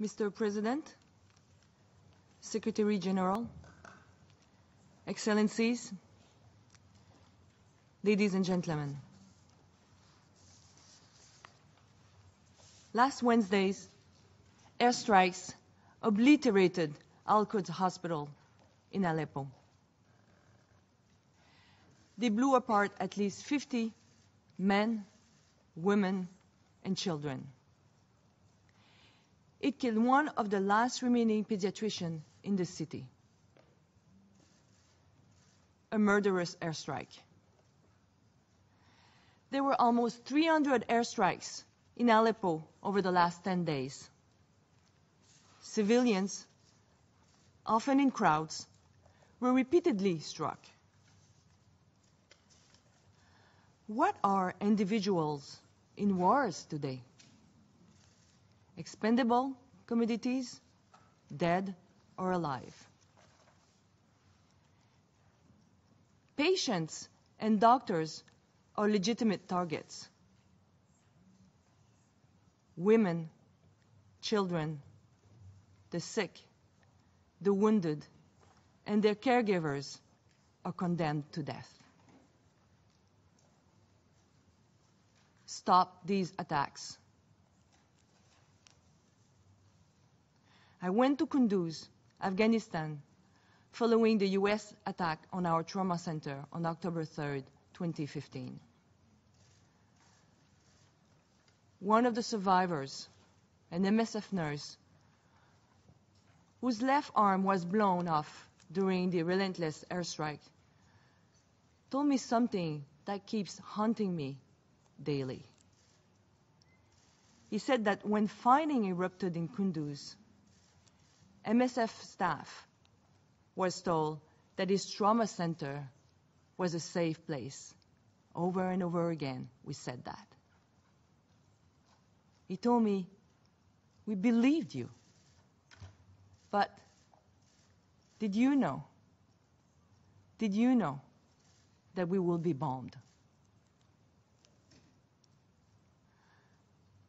Mr. President, Secretary General, Excellencies, ladies and gentlemen. Last Wednesday's airstrikes obliterated Al-Quds Hospital in Aleppo. They blew apart at least 50 men, women, and children. It killed one of the last remaining pediatricians in the city. A murderous airstrike. There were almost 300 airstrikes in Aleppo over the last 10 days. Civilians, often in crowds, were repeatedly struck. What are individuals in wars today? Expendable commodities, dead or alive. Patients and doctors are legitimate targets. Women, children, the sick, the wounded, and their caregivers are condemned to death. Stop these attacks. I went to Kunduz, Afghanistan, following the US attack on our trauma center on October 3rd, 2015. One of the survivors, an MSF nurse, whose left arm was blown off during the relentless airstrike, told me something that keeps haunting me daily. He said that when fighting erupted in Kunduz, MSF staff was told that his trauma center was a safe place. Over and over again, we said that. He told me, We believed you. But did you know? Did you know that we will be bombed?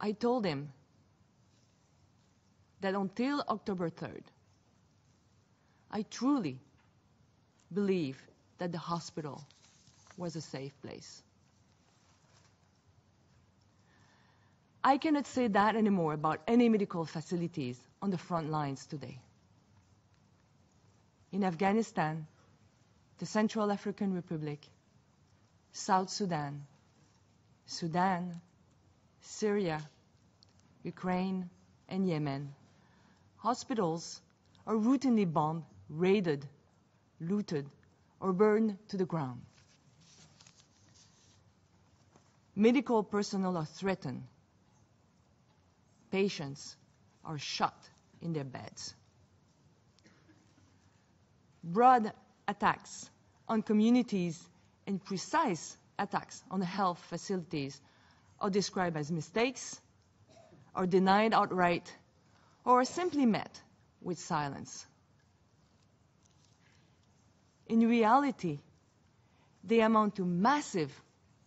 I told him that until October 3rd, I truly believe that the hospital was a safe place. I cannot say that anymore about any medical facilities on the front lines today. In Afghanistan, the Central African Republic, South Sudan, Sudan, Syria, Ukraine, and Yemen, hospitals are routinely bombed, raided, looted, or burned to the ground. Medical personnel are threatened. Patients are shot in their beds. Broad attacks on communities and precise attacks on health facilities are described as mistakes, are denied outright, or simply met with silence. In reality, they amount to massive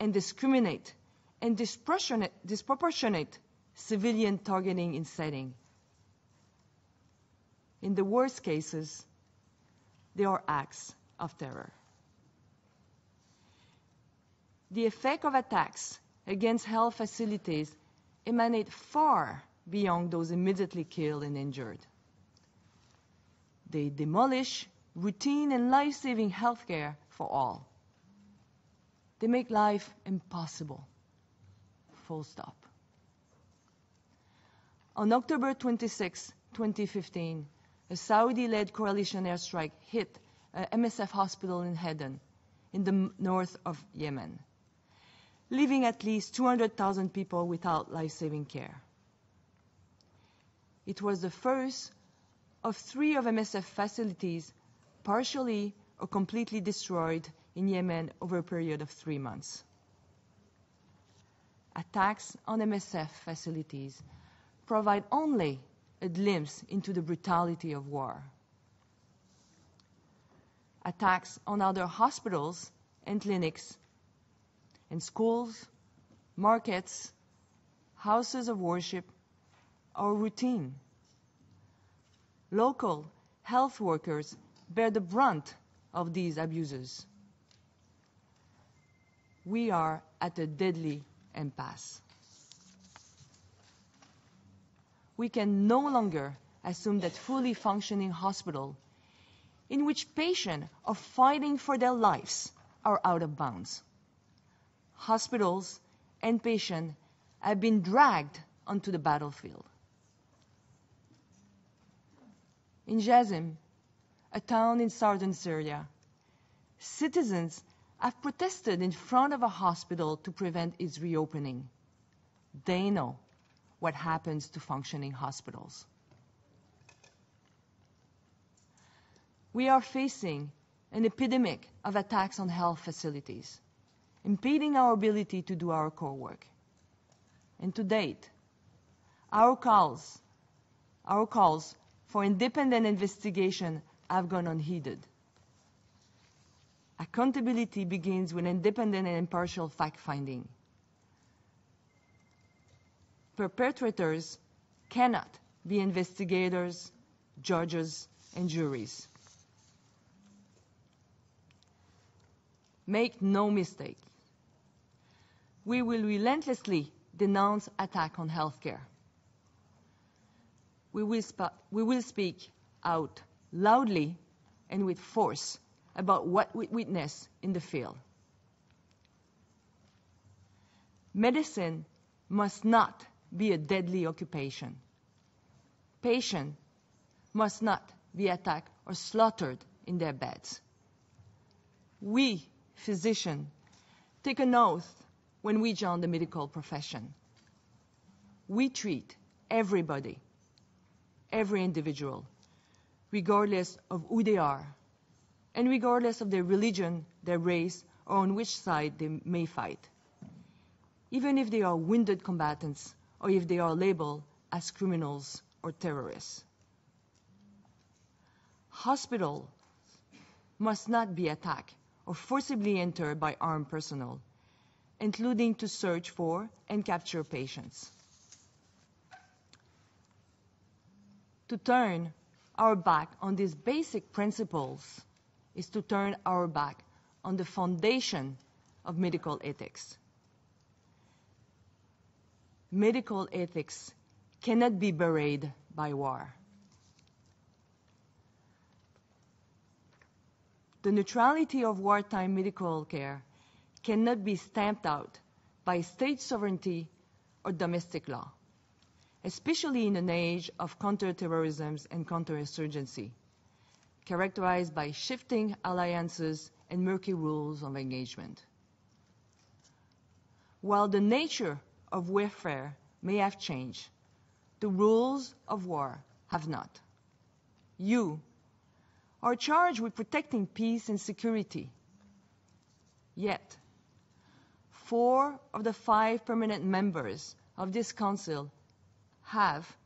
and discriminate and disproportionate, disproportionate civilian targeting in setting. In the worst cases, they are acts of terror. The effect of attacks against health facilities emanate far beyond those immediately killed and injured. They demolish routine and life saving healthcare for all. They make life impossible. Full stop. On October 26, 2015, a Saudi led coalition airstrike hit uh, a MSF hospital in Haydan, in the north of Yemen, leaving at least 200,000 people without life saving care. It was the first of three of MSF facilities partially or completely destroyed in Yemen over a period of three months. Attacks on MSF facilities provide only a glimpse into the brutality of war. Attacks on other hospitals and clinics and schools, markets, houses of worship are routine local health workers bear the brunt of these abuses. We are at a deadly impasse. We can no longer assume that fully functioning hospital in which patients are fighting for their lives are out of bounds. Hospitals and patients have been dragged onto the battlefield. In Jasim, a town in southern Syria, citizens have protested in front of a hospital to prevent its reopening. They know what happens to functioning hospitals. We are facing an epidemic of attacks on health facilities, impeding our ability to do our core work. And to date, our calls, our calls for independent investigation have gone unheeded. Accountability begins with independent and impartial fact finding. Perpetrators cannot be investigators, judges, and juries. Make no mistake. We will relentlessly denounce attack on healthcare. We will, we will speak out loudly and with force about what we witness in the field. Medicine must not be a deadly occupation. Patients must not be attacked or slaughtered in their beds. We, physicians, take an oath when we join the medical profession. We treat everybody, every individual, regardless of who they are, and regardless of their religion, their race, or on which side they may fight. Even if they are wounded combatants or if they are labeled as criminals or terrorists. Hospitals must not be attacked or forcibly entered by armed personnel, including to search for and capture patients. To turn our back on these basic principles is to turn our back on the foundation of medical ethics. Medical ethics cannot be buried by war. The neutrality of wartime medical care cannot be stamped out by state sovereignty or domestic law especially in an age of counterterrorism and counterinsurgency, characterized by shifting alliances and murky rules of engagement. While the nature of warfare may have changed, the rules of war have not. You are charged with protecting peace and security. Yet, four of the five permanent members of this council have,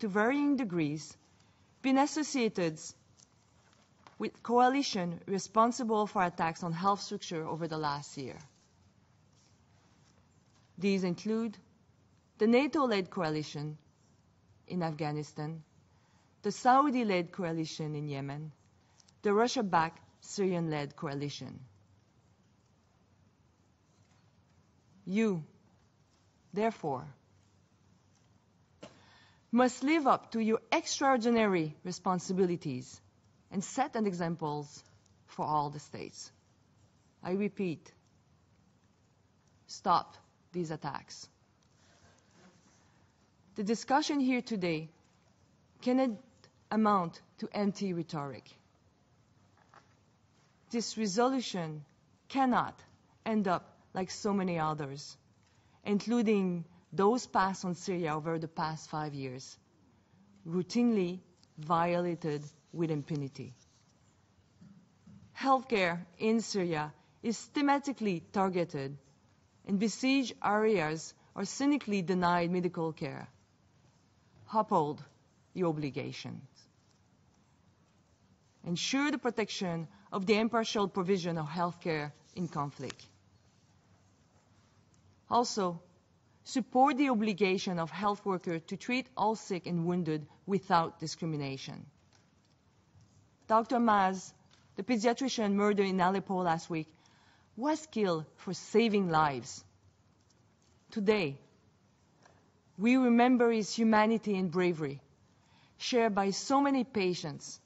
to varying degrees, been associated with coalition responsible for attacks on health structure over the last year. These include the NATO-led coalition in Afghanistan, the Saudi-led coalition in Yemen, the Russia-backed Syrian-led coalition. You, therefore, must live up to your extraordinary responsibilities and set an example for all the states. I repeat, stop these attacks. The discussion here today cannot amount to empty rhetoric. This resolution cannot end up like so many others, including those passed on Syria over the past five years, routinely violated with impunity. Healthcare in Syria is thematically targeted, and besieged areas are cynically denied medical care. Uphold the obligations. Ensure the protection of the impartial provision of healthcare in conflict. Also, support the obligation of health workers to treat all sick and wounded without discrimination. Dr. Maaz, the pediatrician murdered in Aleppo last week, was killed for saving lives. Today, we remember his humanity and bravery, shared by so many patients,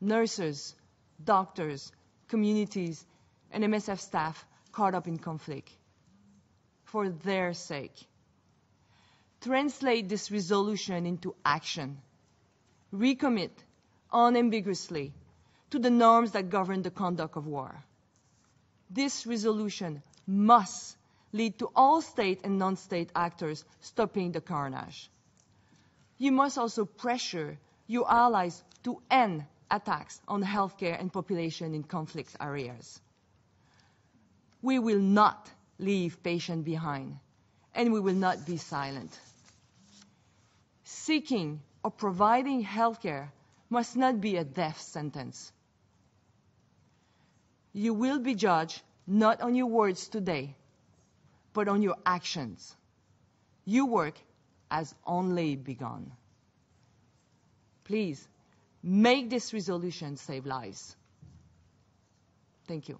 nurses, doctors, communities, and MSF staff caught up in conflict. For their sake, translate this resolution into action. Recommit unambiguously to the norms that govern the conduct of war. This resolution must lead to all state and non-state actors stopping the carnage. You must also pressure your allies to end attacks on healthcare and population in conflict areas. We will not leave patients behind, and we will not be silent. Seeking or providing healthcare must not be a death sentence. You will be judged not on your words today, but on your actions. Your work has only begun. Please make this resolution save lives. Thank you.